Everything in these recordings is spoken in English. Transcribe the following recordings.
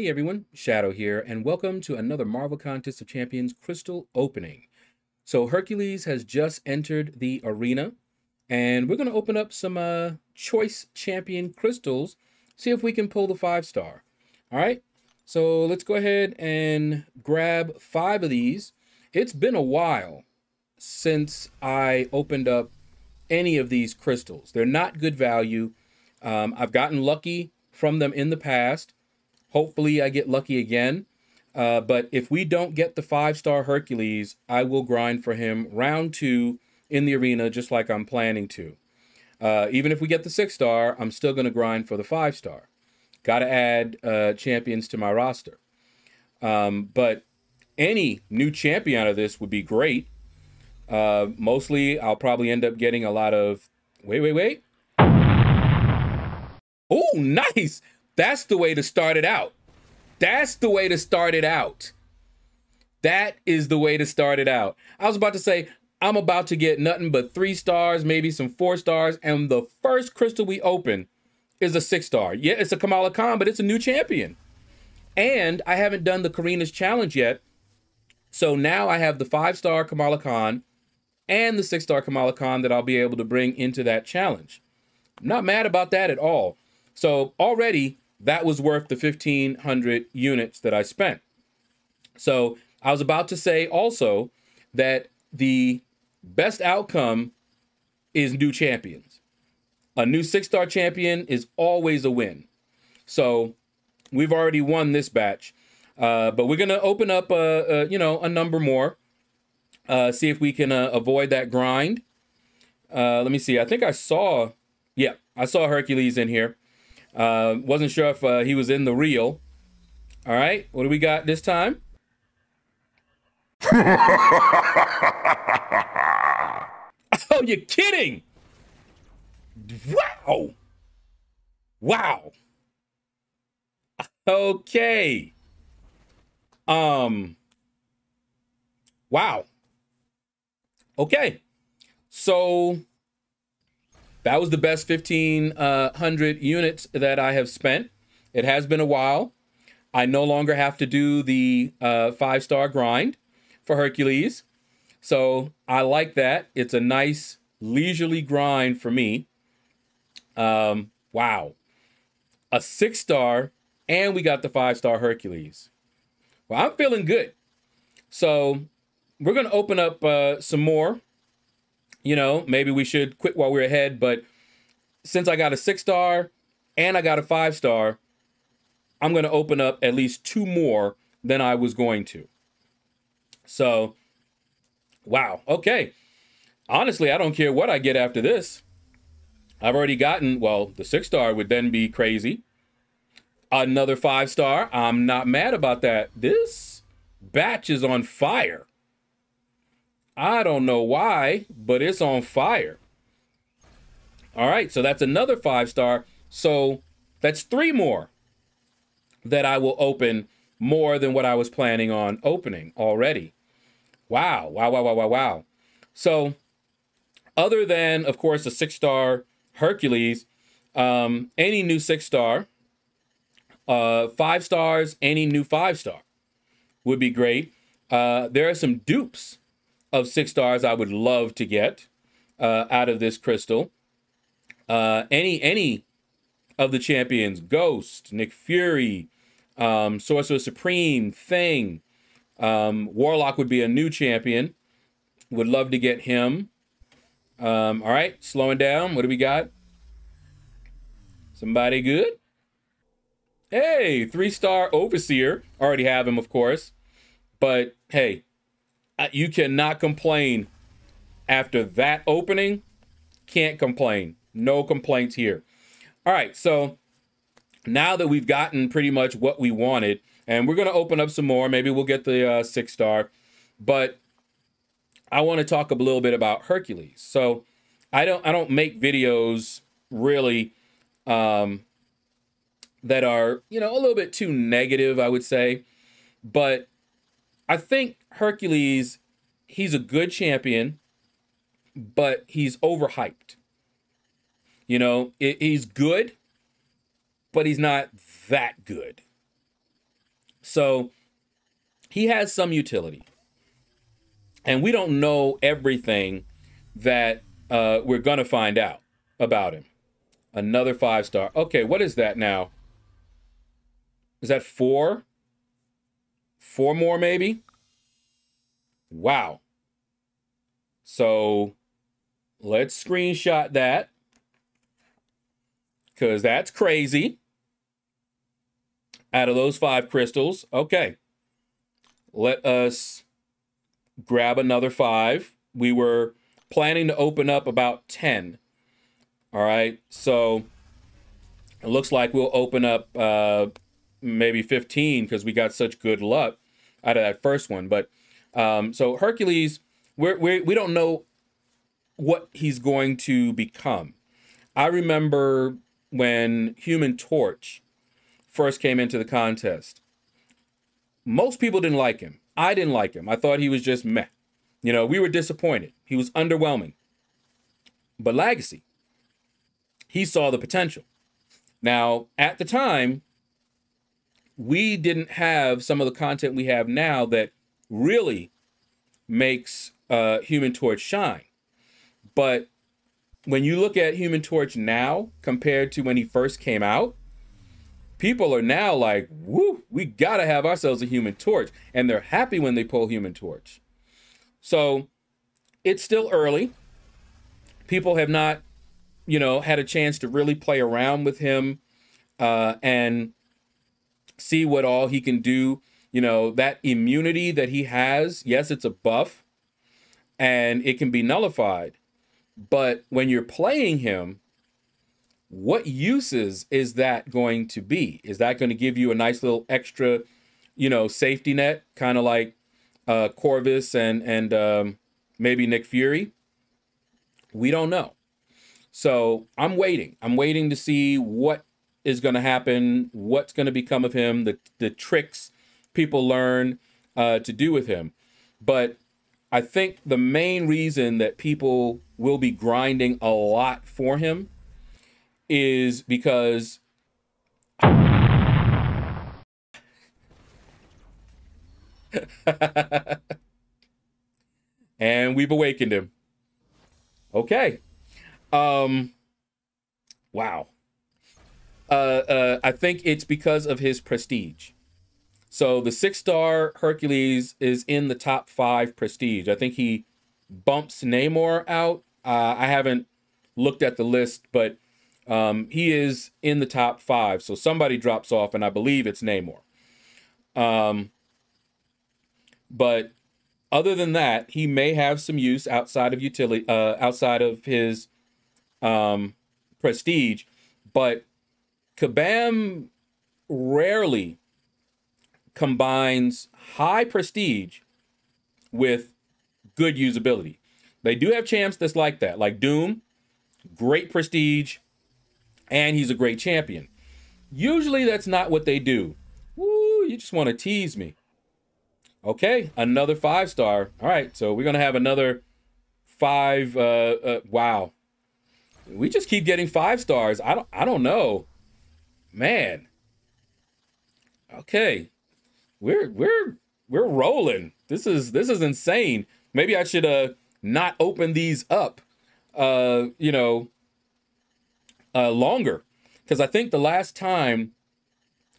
Hey everyone, Shaedow here, and welcome to another Marvel Contest of Champions Crystal opening. So Hercules has just entered the arena, and we're going to open up some uh, Choice Champion Crystals, see if we can pull the five star. All right, so let's go ahead and grab five of these. It's been a while since I opened up any of these crystals. They're not good value. Um, I've gotten lucky from them in the past. Hopefully, I get lucky again. Uh, but if we don't get the five star Hercules, I will grind for him round two in the arena, just like I'm planning to. Uh, even if we get the six star, I'm still going to grind for the five star. Got to add uh, champions to my roster. Um, but any new champion out of this would be great. Uh, mostly, I'll probably end up getting a lot of. Wait, wait, wait. Oh, nice. That's the way to start it out. That's the way to start it out. That is the way to start it out. I was about to say, I'm about to get nothing but three stars, maybe some four stars. And the first crystal we open is a six star. Yeah, it's a Kamala Khan, but it's a new champion. And I haven't done the Carina's challenge yet. So now I have the five star Kamala Khan and the six star Kamala Khan that I'll be able to bring into that challenge. I'm not mad about that at all. So already that was worth the 1500 units that I spent. So I was about to say also that the best outcome is new champions. A new six star champion is always a win. So we've already won this batch, uh, but we're gonna open up a, a, you know a number more. Uh, see if we can uh, avoid that grind. Uh, let me see. I think I saw, yeah, I saw Hercules in here. Uh, wasn't sure if uh, he was in the reel. All right, what do we got this time? oh, you're kidding! Wow! Wow! Okay. Um. Wow. Okay. So that was the best 1500 uh, units that I have spent. It has been a while. I no longer have to do the uh, five star grind for Hercules. So I like that. It's a nice leisurely grind for me. Um, wow. A six star, and we got the five star Hercules. Well, I'm feeling good. So we're going to open up uh, some more you know, maybe we should quit while we're ahead. But since I got a six star and I got a five star, I'm going to open up at least two more than I was going to. So, wow. Okay. Honestly, I don't care what I get after this. I've already gotten, well, the six star would then be crazy. Another five star. I'm not mad about that. This batch is on fire. I don't know why, but it's on fire. All right, so that's another five star. So that's three more that I will open more than what I was planning on opening already. Wow, wow, wow, wow, wow, wow. So, other than, of course, the six star Hercules, um, any new six star, uh, five stars, any new five star would be great. Uh, there are some dupes of six stars I would love to get uh, out of this crystal. Uh, any any of the champions, Ghost, Nick Fury, um, Sorcerer Supreme, Thing, um, Warlock would be a new champion. Would love to get him. Um, all right, slowing down. What do we got? Somebody good? Hey, three star Overseer. Already have him, of course. But hey, you cannot complain after that opening. Can't complain. No complaints here. All right, so now that we've gotten pretty much what we wanted, and we're going to open up some more. Maybe we'll get the uh, six star, but I want to talk a little bit about Hercules. So I don't I don't make videos really um, that are you know a little bit too negative, I would say, but I think Hercules, he's a good champion, but he's overhyped. You know, it, he's good, but he's not that good. So he has some utility. And we don't know everything that uh, we're going to find out about him. Another five star. Okay, what is that now? Is that four? Four more, maybe? Wow. So let's screenshot that because that's crazy. Out of those five crystals, okay. Let us grab another five. We were planning to open up about 10. All right. So it looks like we'll open up uh, maybe 15 because we got such good luck out of that first one. But um, so Hercules, we're, we're, we don't know what he's going to become. I remember when Human Torch first came into the contest. Most people didn't like him. I didn't like him. I thought he was just meh. You know, we were disappointed. He was underwhelming. But Legacy, he saw the potential. Now, at the time, we didn't have some of the content we have now that really makes uh, Human Torch shine. But when you look at Human Torch now compared to when he first came out, people are now like, woo, we gotta have ourselves a Human Torch. And they're happy when they pull Human Torch. So it's still early. People have not, you know, had a chance to really play around with him uh, and see what all he can do. You know, that immunity that he has, yes, it's a buff and it can be nullified. But when you're playing him, what uses is that going to be? Is that going to give you a nice little extra, you know, safety net, kind of like uh, Corvus and and um, maybe Nick Fury? We don't know. So I'm waiting. I'm waiting to see what is going to happen, what's going to become of him, the the tricks people learn uh, to do with him. But I think the main reason that people will be grinding a lot for him is because and we've awakened him. Okay. Um wow. Uh uh I think it's because of his prestige. So the six star Hercules is in the top five prestige. I think he bumps Namor out. Uh, I haven't looked at the list, but um, he is in the top five. So somebody drops off, and I believe it's Namor. Um, but other than that, he may have some use outside of utility, uh, outside of his um, prestige. But Kabam rarely combines high prestige with good usability. They do have champs that's like that, like Doom, great prestige, and he's a great champion. Usually that's not what they do. Woo, you just want to tease me. Okay, another five star. All right, so we're gonna have another five. Uh, uh, wow, we just keep getting five stars. I don't. I don't know, man. Okay, we're we're we're rolling. This is this is insane. Maybe I should uh not open these up uh you know uh longer because I think the last time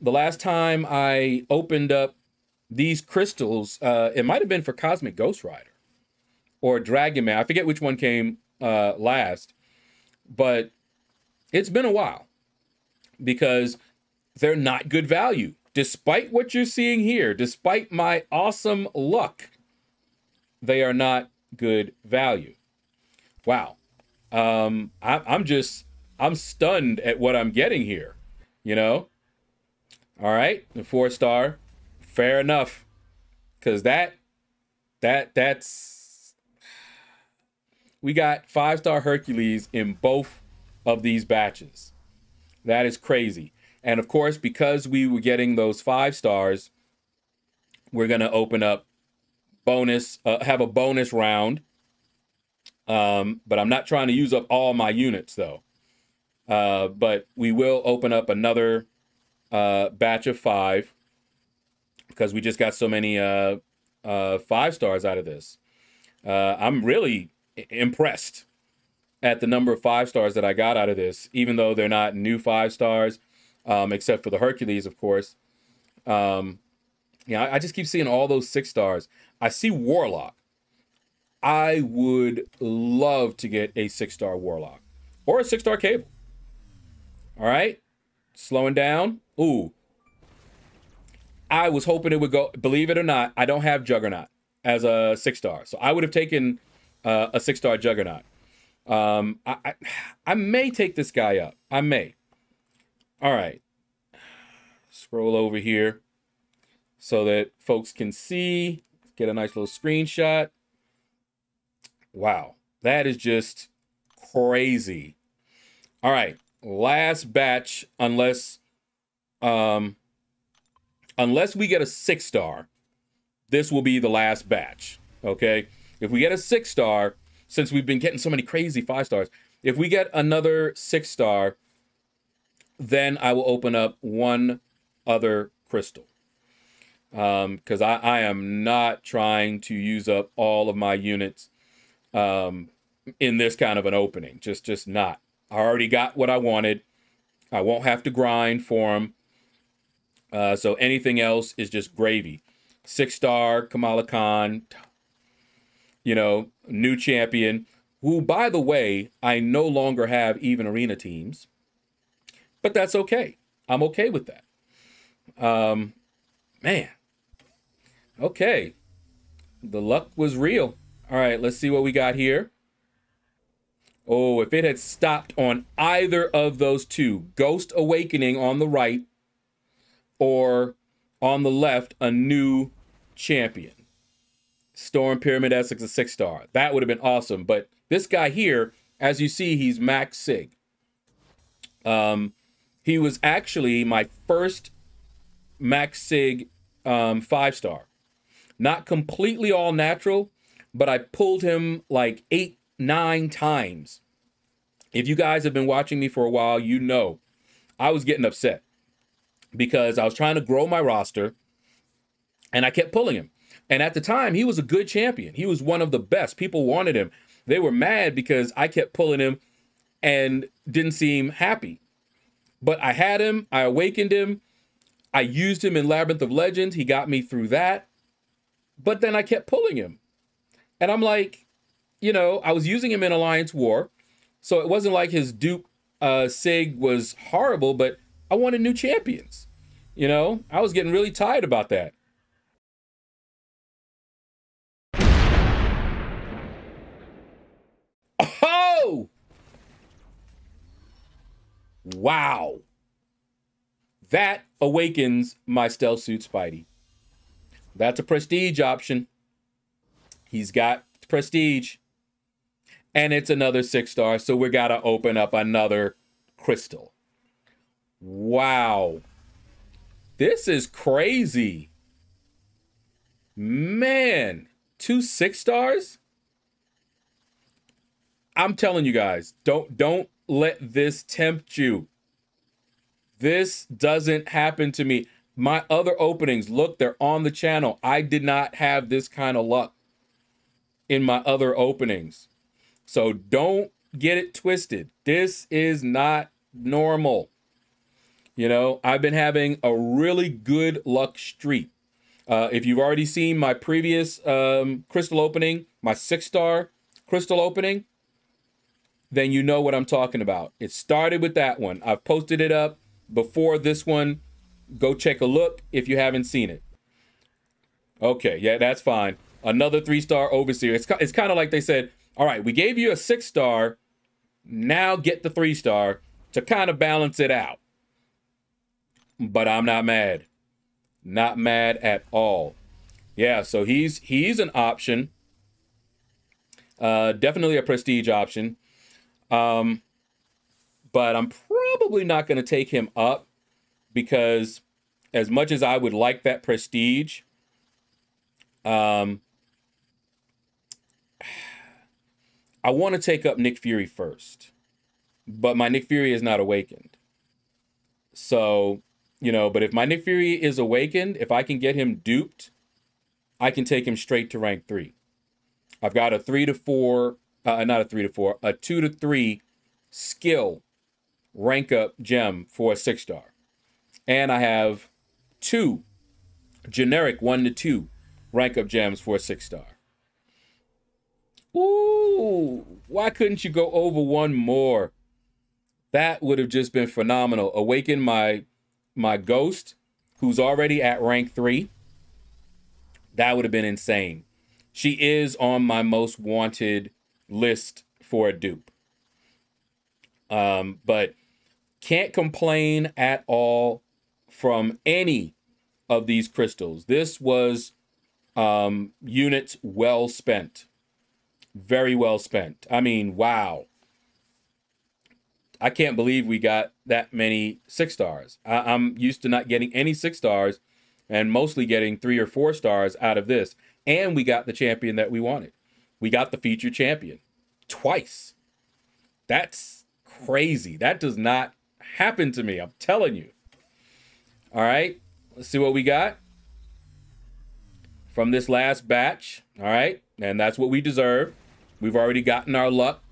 the last time I opened up these crystals uh it might have been for Cosmic Ghost Rider or Dragon Man. I forget which one came uh last. But it's been a while because they're not good value despite what you're seeing here, despite my awesome luck, they are not good value. Wow. Um, I, I'm just, I'm stunned at what I'm getting here, you know? All right, the four star, fair enough. Cause that, that, that's, we got five star Hercules in both of these batches. That is crazy. And of course, because we were getting those five stars, we're going to open up bonus, uh, have a bonus round. Um, but I'm not trying to use up all my units though. Uh, but we will open up another uh, batch of five. because we just got so many uh, uh, five stars out of this. Uh, I'm really impressed at the number of five stars that I got out of this, even though they're not new five stars, um, except for the Hercules, of course. Um, yeah, I, I just keep seeing all those six stars. I see Warlock. I would love to get a six star Warlock or a six star Cable. All right, slowing down. Ooh, I was hoping it would go. Believe it or not, I don't have Juggernaut as a six star, so I would have taken uh, a six star Juggernaut. Um, I, I, I may take this guy up. I may. All right. Scroll over here so that folks can see. Get a nice little screenshot. Wow, that is just crazy. All right, last batch, unless um unless we get a six star, this will be the last batch. Okay. If we get a six star, since we've been getting so many crazy five stars, if we get another six star, then I will open up one other crystal. Because um, I, I am not trying to use up all of my units um, in this kind of an opening. Just, just not. I already got what I wanted. I won't have to grind for them. Uh, so anything else is just gravy. Six star Kamala Khan, you know, new champion, who, by the way, I no longer have even arena teams, but that's okay. I'm okay with that. Um, man. Okay. The luck was real. All right, let's see what we got here. Oh, if it had stopped on either of those two, Ghost Awakening on the right or on the left, a new champion. Storm Pyramid X, a six star. That would have been awesome. But this guy here, as you see, he's Max Sig. Um, he was actually my first Max Sig um, five star. Not completely all natural, but I pulled him like eight, nine times. If you guys have been watching me for a while, you know I was getting upset because I was trying to grow my roster and I kept pulling him. And at the time, he was a good champion. He was one of the best. People wanted him. They were mad because I kept pulling him and didn't seem happy. But I had him, I awakened him, I used him in Labyrinth of Legends. He got me through that. But then I kept pulling him. And I'm like, you know, I was using him in Alliance War. So it wasn't like his dupe uh, Sig was horrible, but I wanted new champions. You know, I was getting really tired about that. Oh! Wow. That awakens my stealth suit Spidey. That's a prestige option. He's got prestige. And it's another six star, so we gotta open up another crystal. Wow. This is crazy. Man, two six stars? I'm telling you guys, don't don't let this tempt you. This doesn't happen to me. My other openings, look, they're on the channel. I did not have this kind of luck in my other openings. So don't get it twisted. This is not normal. You know, I've been having a really good luck streak. Uh, if you've already seen my previous um, crystal opening, my six star crystal opening, then you know what I'm talking about. It started with that one. I've posted it up before this one. Go check a look if you haven't seen it. Okay, yeah, that's fine. Another three star overseer. It's, it's kind of like they said, all right, we gave you a six star. Now get the three star to kind of balance it out but I'm not mad. Not mad at all. Yeah, so he's he's an option. Uh, definitely a prestige option. Um, but I'm probably not going to take him up because as much as I would like that prestige, um, I want to take up Nick Fury first. But my Nick Fury is not awakened. So you know, but if my Nick Fury is awakened, if I can get him duped, I can take him straight to rank three. I've got a three to four, uh, not a three to four, a two to three skill rank up gem for a six star. And I have two generic one to two rank up gems for a six star. Ooh, why couldn't you go over one more? That would have just been phenomenal. Awaken my my ghost, who's already at rank three. That would have been insane. She is on my most wanted list for a dupe. Um, but can't complain at all from any of these crystals. This was um, units well spent. Very well spent. I mean, wow. I can't believe we got that many six stars. I, am used to not getting any six stars and mostly getting three or four stars out of this. And we got the champion that we wanted. We got the feature champion twice. That's crazy. That does not happen to me. I'm telling you. All right. Let's see what we got from this last batch. All right. And that's what we deserve. We've already gotten our luck.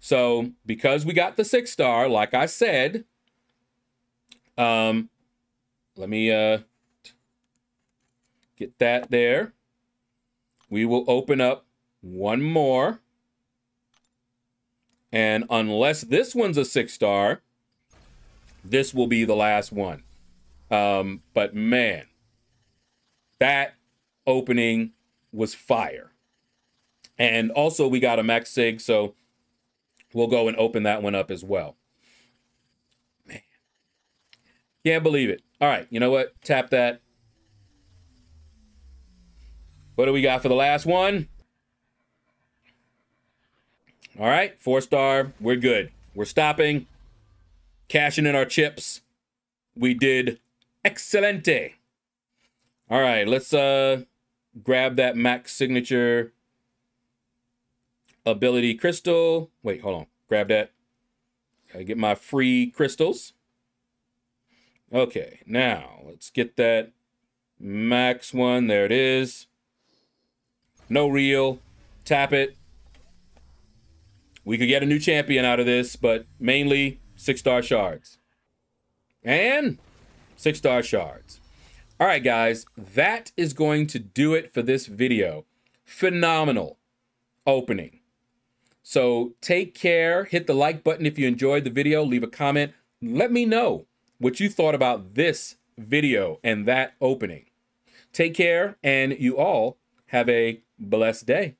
So because we got the six star, like I said, um, let me uh get that there. We will open up one more. And unless this one's a six star, this will be the last one. Um, but man, that opening was fire. And also, we got a Max Sig, so we'll go and open that one up as well. Man, can't believe it. All right, you know what? Tap that. What do we got for the last one? All right, four star. We're good. We're stopping, cashing in our chips. We did excelente. All right, let's uh grab that max signature ability crystal. Wait, hold on. Grab that. Gotta get my free crystals. Okay, now let's get that max one. There it is. No real. Tap it. We could get a new champion out of this, but mainly six star shards. And six star shards. All right, guys, that is going to do it for this video. Phenomenal opening. So take care. Hit the like button if you enjoyed the video. Leave a comment. Let me know what you thought about this video and that opening. Take care, and you all have a blessed day.